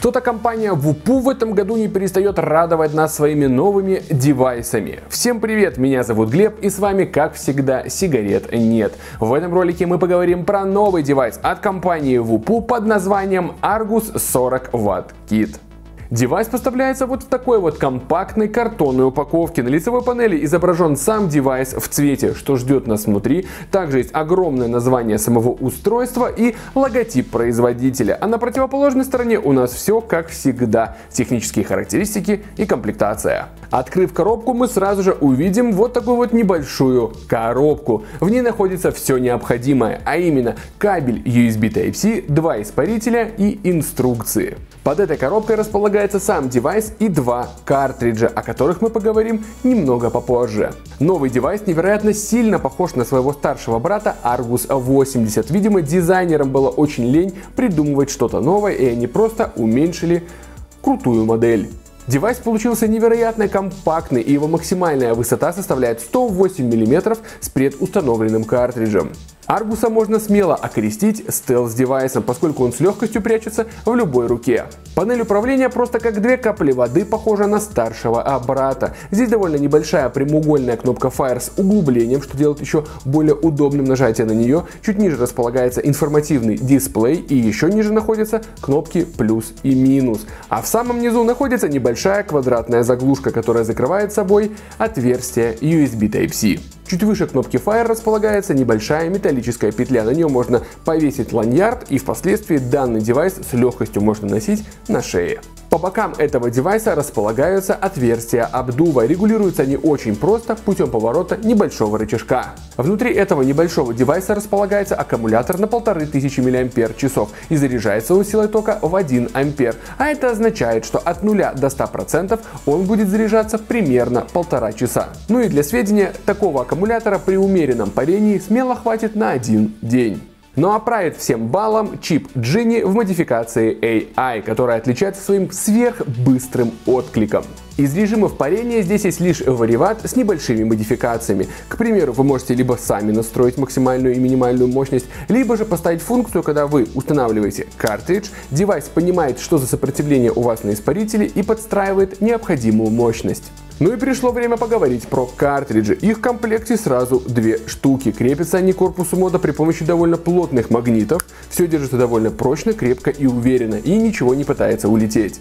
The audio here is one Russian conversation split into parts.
Что-то компания Voopoo в этом году не перестает радовать нас своими новыми девайсами. Всем привет, меня зовут Глеб и с вами как всегда сигарет нет. В этом ролике мы поговорим про новый девайс от компании Voopoo под названием Argus 40 Watt Kit. Девайс поставляется вот в такой вот компактной картонной упаковке. На лицевой панели изображен сам девайс в цвете, что ждет нас внутри. Также есть огромное название самого устройства и логотип производителя. А на противоположной стороне у нас все как всегда. Технические характеристики и комплектация. Открыв коробку, мы сразу же увидим вот такую вот небольшую коробку. В ней находится все необходимое, а именно кабель USB Type-C, два испарителя и инструкции. Под этой коробкой располагается сам девайс и два картриджа, о которых мы поговорим немного попозже. Новый девайс невероятно сильно похож на своего старшего брата Argus 80. Видимо, дизайнерам было очень лень придумывать что-то новое, и они просто уменьшили крутую модель. Девайс получился невероятно компактный и его максимальная высота составляет 108 мм с предустановленным картриджем. Аргуса можно смело окрестить стелс-девайсом, поскольку он с легкостью прячется в любой руке. Панель управления просто как две капли воды похожа на старшего брата. Здесь довольно небольшая прямоугольная кнопка Fire с углублением, что делает еще более удобным нажатие на нее. Чуть ниже располагается информативный дисплей и еще ниже находятся кнопки плюс и минус. А в самом низу находится небольшая квадратная заглушка, которая закрывает собой отверстие USB Type-C. Чуть выше кнопки Fire располагается небольшая металлическая петля. На нее можно повесить ланьярд и впоследствии данный девайс с легкостью можно носить на шее. По бокам этого девайса располагаются отверстия обдува. Регулируются они очень просто путем поворота небольшого рычажка. Внутри этого небольшого девайса располагается аккумулятор на 1500 мАч и заряжается он силой тока в 1 А. А это означает, что от 0 до 100% он будет заряжаться примерно полтора часа. Ну и для сведения, такого аккумулятора при умеренном парении смело хватит на один день. Но оправит всем баллом чип Genie в модификации AI, которая отличается своим сверхбыстрым откликом. Из режимов парения здесь есть лишь вариват с небольшими модификациями. К примеру, вы можете либо сами настроить максимальную и минимальную мощность, либо же поставить функцию, когда вы устанавливаете картридж, девайс понимает, что за сопротивление у вас на испарителе и подстраивает необходимую мощность. Ну и пришло время поговорить про картриджи. Их в комплекте сразу две штуки. Крепятся они к корпусу мода при помощи довольно плотных магнитов. Все держится довольно прочно, крепко и уверенно, и ничего не пытается улететь.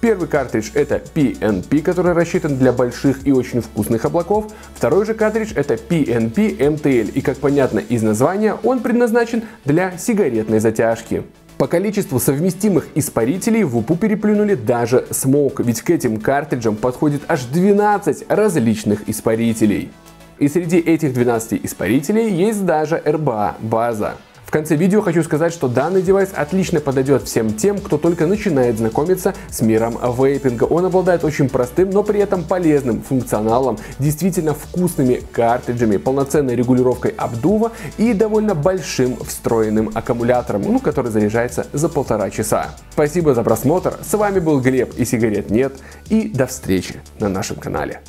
Первый картридж это PNP, который рассчитан для больших и очень вкусных облаков. Второй же картридж это PNP MTL, и как понятно из названия, он предназначен для сигаретной затяжки. По количеству совместимых испарителей в УПУ переплюнули даже смог, ведь к этим картриджам подходит аж 12 различных испарителей. И среди этих 12 испарителей есть даже RBA база. В конце видео хочу сказать, что данный девайс отлично подойдет всем тем, кто только начинает знакомиться с миром вейпинга. Он обладает очень простым, но при этом полезным функционалом, действительно вкусными картриджами, полноценной регулировкой обдува и довольно большим встроенным аккумулятором, ну, который заряжается за полтора часа. Спасибо за просмотр, с вами был Глеб и сигарет нет, и до встречи на нашем канале.